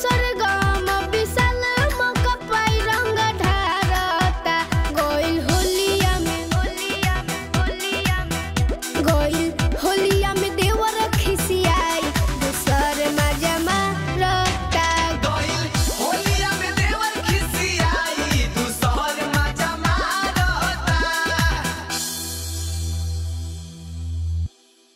profesor de